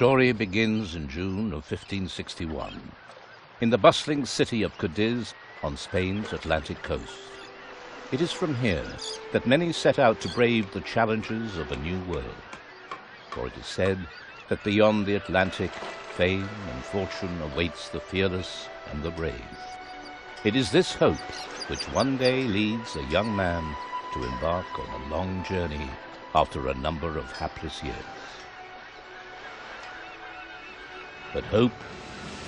Story begins in June of 1561 in the bustling city of Cadiz on Spain's Atlantic coast. It is from here that many set out to brave the challenges of a new world. For it is said that beyond the Atlantic, fame and fortune awaits the fearless and the brave. It is this hope which one day leads a young man to embark on a long journey after a number of hapless years. But hope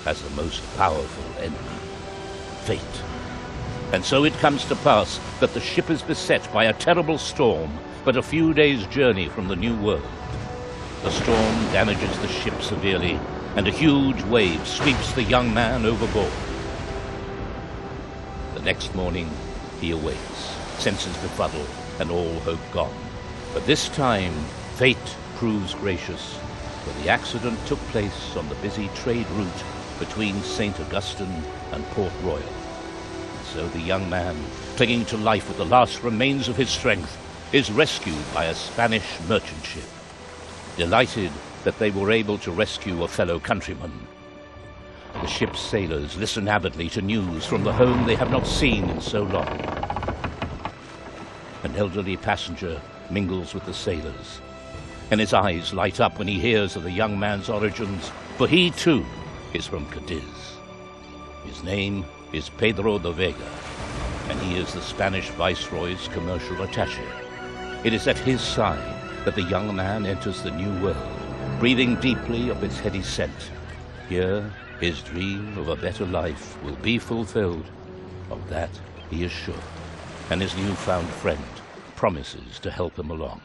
has the most powerful enemy, fate. And so it comes to pass that the ship is beset by a terrible storm, but a few days' journey from the New World. The storm damages the ship severely, and a huge wave sweeps the young man overboard. The next morning, he awakes, senses befuddled, and all hope gone. But this time, fate proves gracious, for the accident took place on the busy trade route between St. Augustine and Port Royal. And so the young man, clinging to life with the last remains of his strength, is rescued by a Spanish merchant ship. Delighted that they were able to rescue a fellow countryman. The ship's sailors listen avidly to news from the home they have not seen in so long. An elderly passenger mingles with the sailors, and his eyes light up when he hears of the young man's origins, for he too is from Cadiz. His name is Pedro de Vega, and he is the Spanish Viceroy's commercial attache. It is at his side that the young man enters the new world, breathing deeply of its heady scent. Here, his dream of a better life will be fulfilled. Of that he is sure, and his newfound friend promises to help him along.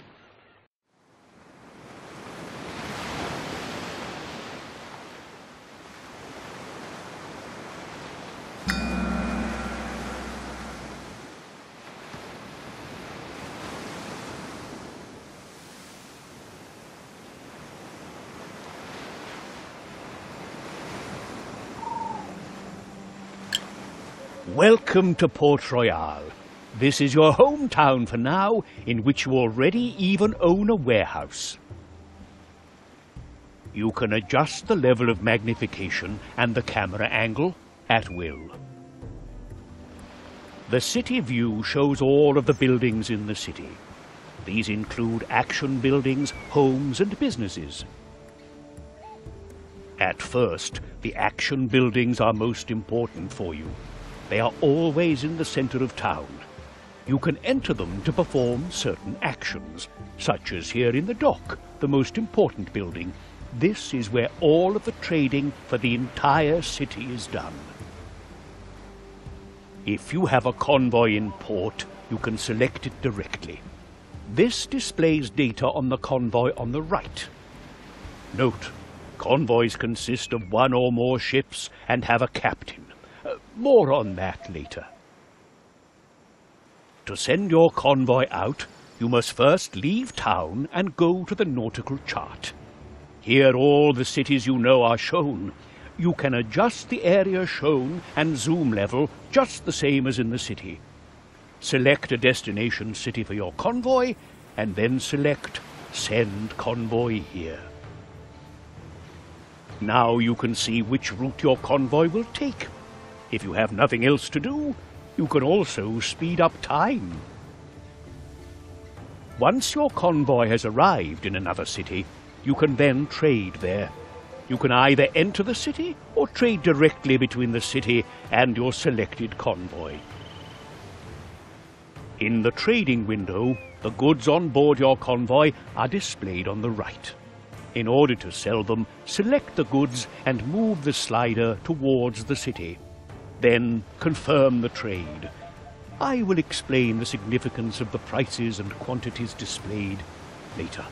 Welcome to Port Royal. This is your hometown for now, in which you already even own a warehouse. You can adjust the level of magnification and the camera angle at will. The city view shows all of the buildings in the city. These include action buildings, homes, and businesses. At first, the action buildings are most important for you. They are always in the center of town. You can enter them to perform certain actions, such as here in the dock, the most important building. This is where all of the trading for the entire city is done. If you have a convoy in port, you can select it directly. This displays data on the convoy on the right. Note, convoys consist of one or more ships and have a captain. More on that later. To send your convoy out, you must first leave town and go to the nautical chart. Here all the cities you know are shown. You can adjust the area shown and zoom level just the same as in the city. Select a destination city for your convoy, and then select Send Convoy Here. Now you can see which route your convoy will take. If you have nothing else to do, you can also speed up time. Once your convoy has arrived in another city, you can then trade there. You can either enter the city or trade directly between the city and your selected convoy. In the trading window, the goods on board your convoy are displayed on the right. In order to sell them, select the goods and move the slider towards the city. Then confirm the trade. I will explain the significance of the prices and quantities displayed later.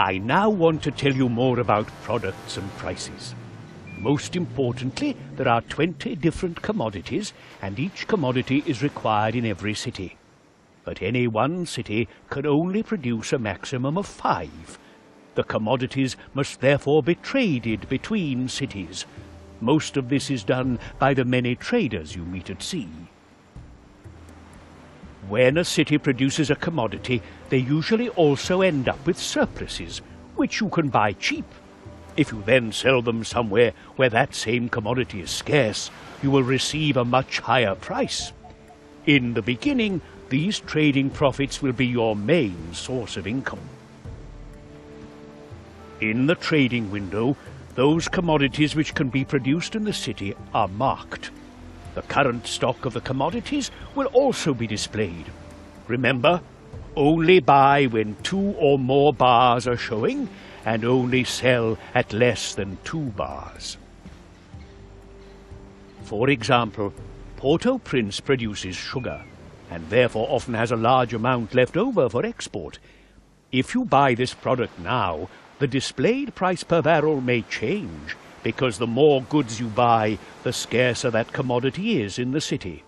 I now want to tell you more about products and prices. Most importantly, there are 20 different commodities, and each commodity is required in every city. But any one city can only produce a maximum of five. The commodities must therefore be traded between cities. Most of this is done by the many traders you meet at sea. When a city produces a commodity, they usually also end up with surpluses, which you can buy cheap. If you then sell them somewhere where that same commodity is scarce, you will receive a much higher price. In the beginning, these trading profits will be your main source of income. In the trading window, those commodities which can be produced in the city are marked. The current stock of the commodities will also be displayed. Remember, only buy when two or more bars are showing, and only sell at less than two bars. For example, Port-au-Prince produces sugar, and therefore often has a large amount left over for export. If you buy this product now, the displayed price per barrel may change, because the more goods you buy, the scarcer that commodity is in the city.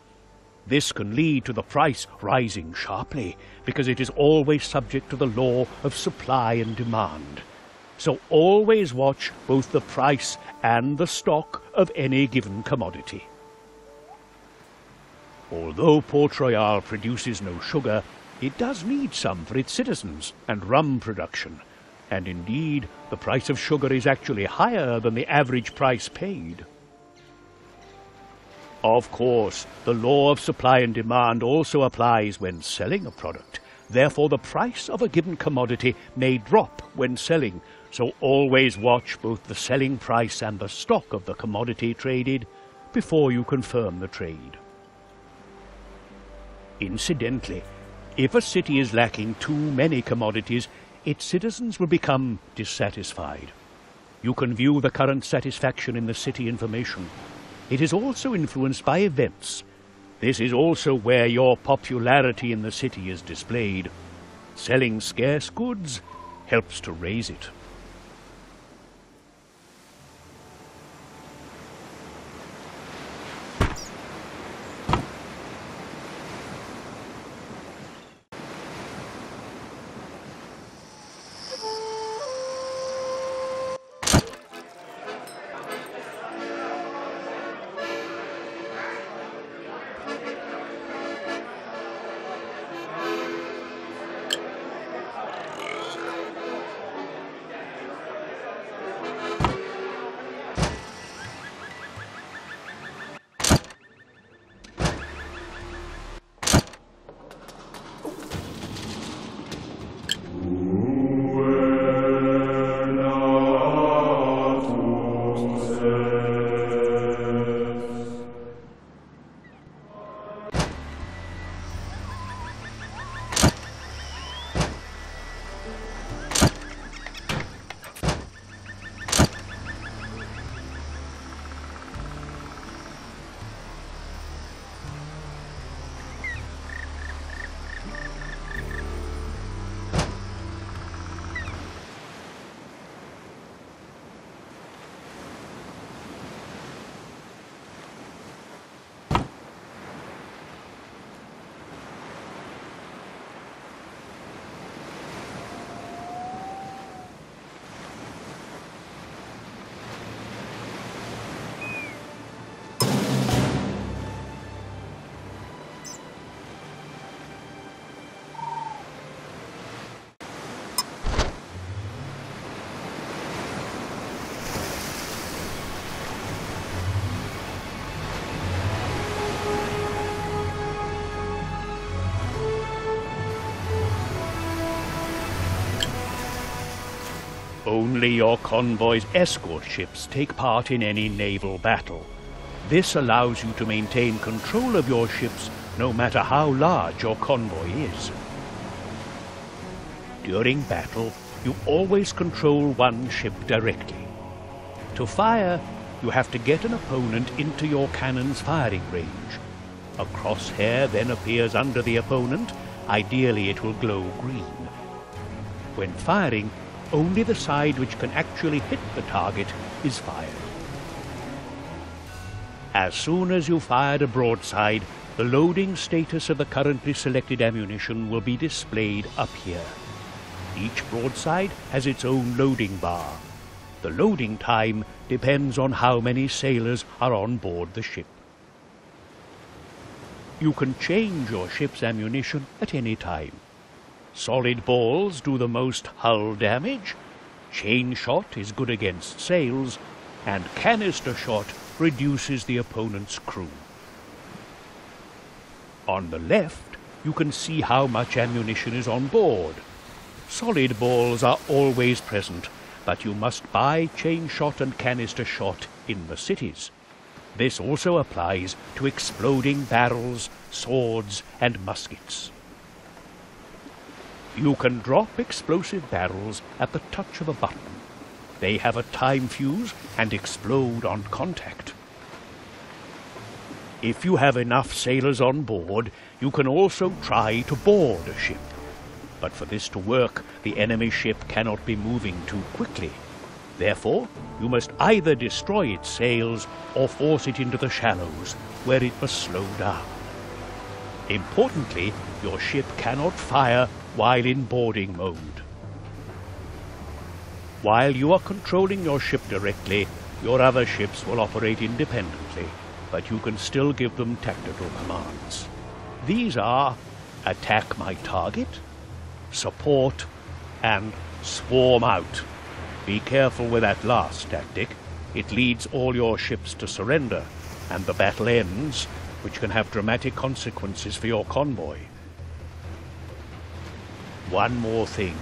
This can lead to the price rising sharply, because it is always subject to the law of supply and demand. So always watch both the price and the stock of any given commodity. Although Port Royal produces no sugar, it does need some for its citizens and rum production, and indeed the price of sugar is actually higher than the average price paid. Of course, the law of supply and demand also applies when selling a product. Therefore, the price of a given commodity may drop when selling, so always watch both the selling price and the stock of the commodity traded before you confirm the trade. Incidentally, if a city is lacking too many commodities, its citizens will become dissatisfied. You can view the current satisfaction in the city information. It is also influenced by events. This is also where your popularity in the city is displayed. Selling scarce goods helps to raise it. Only your convoy's escort ships take part in any naval battle. This allows you to maintain control of your ships no matter how large your convoy is. During battle, you always control one ship directly. To fire, you have to get an opponent into your cannon's firing range. A crosshair then appears under the opponent. Ideally, it will glow green. When firing, only the side which can actually hit the target is fired. As soon as you fired a broadside, the loading status of the currently selected ammunition will be displayed up here. Each broadside has its own loading bar. The loading time depends on how many sailors are on board the ship. You can change your ship's ammunition at any time. Solid balls do the most hull damage, chain shot is good against sails, and canister shot reduces the opponent's crew. On the left, you can see how much ammunition is on board. Solid balls are always present, but you must buy chain shot and canister shot in the cities. This also applies to exploding barrels, swords, and muskets. You can drop explosive barrels at the touch of a button. They have a time fuse and explode on contact. If you have enough sailors on board, you can also try to board a ship. But for this to work, the enemy ship cannot be moving too quickly. Therefore, you must either destroy its sails or force it into the shallows, where it must slow down. Importantly, your ship cannot fire while in boarding mode. While you are controlling your ship directly, your other ships will operate independently, but you can still give them tactical commands. These are attack my target, support, and swarm out. Be careful with that last tactic. It leads all your ships to surrender, and the battle ends, which can have dramatic consequences for your convoy. One more thing.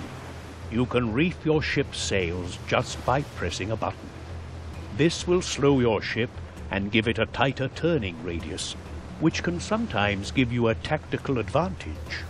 You can reef your ship's sails just by pressing a button. This will slow your ship and give it a tighter turning radius, which can sometimes give you a tactical advantage.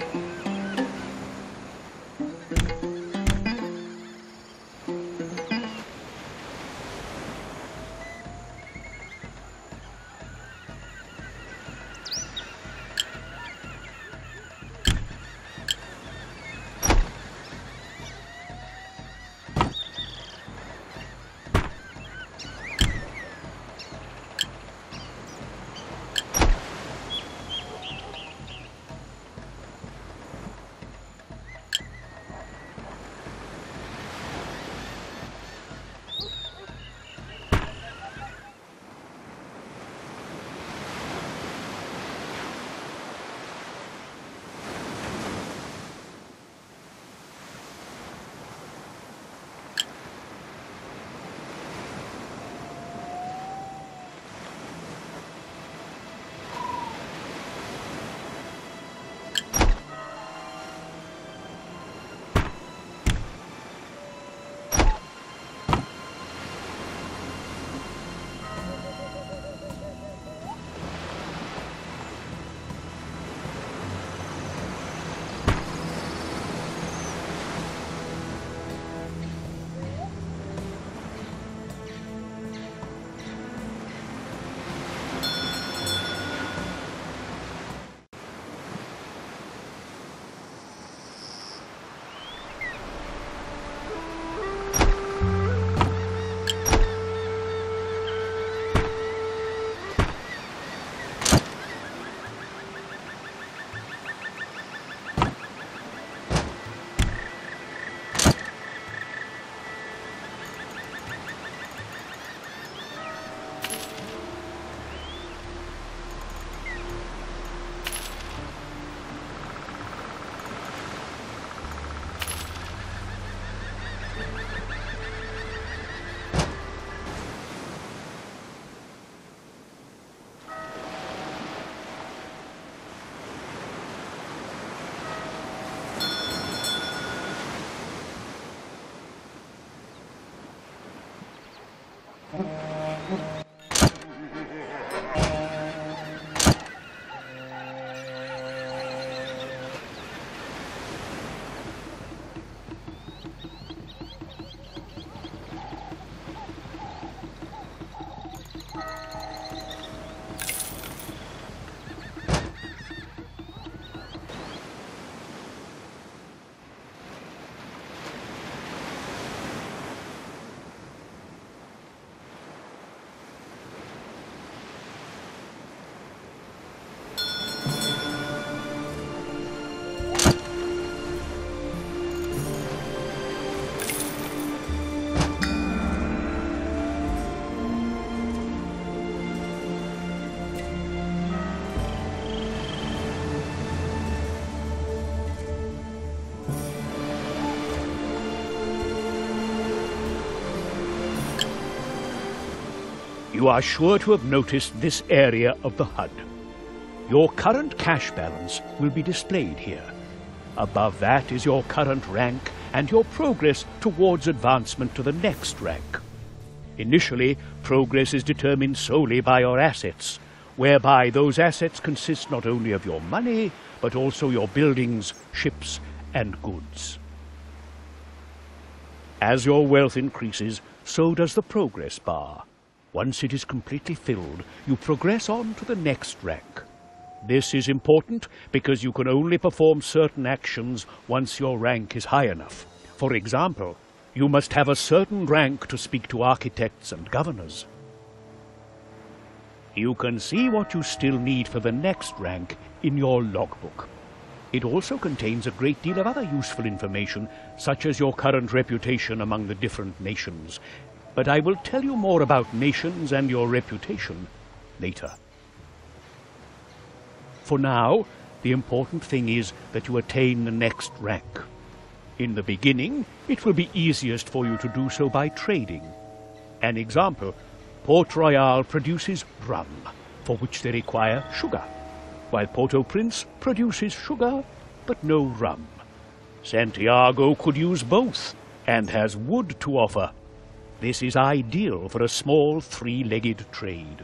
Mm-hmm. Mm-hmm. You are sure to have noticed this area of the HUD. Your current cash balance will be displayed here. Above that is your current rank and your progress towards advancement to the next rank. Initially, progress is determined solely by your assets, whereby those assets consist not only of your money, but also your buildings, ships, and goods. As your wealth increases, so does the progress bar. Once it is completely filled, you progress on to the next rank. This is important because you can only perform certain actions once your rank is high enough. For example, you must have a certain rank to speak to architects and governors. You can see what you still need for the next rank in your logbook. It also contains a great deal of other useful information, such as your current reputation among the different nations. But I will tell you more about nations and your reputation later. For now, the important thing is that you attain the next rank. In the beginning, it will be easiest for you to do so by trading. An example, Port Royal produces rum, for which they require sugar while Port-au-Prince produces sugar but no rum. Santiago could use both and has wood to offer. This is ideal for a small three-legged trade.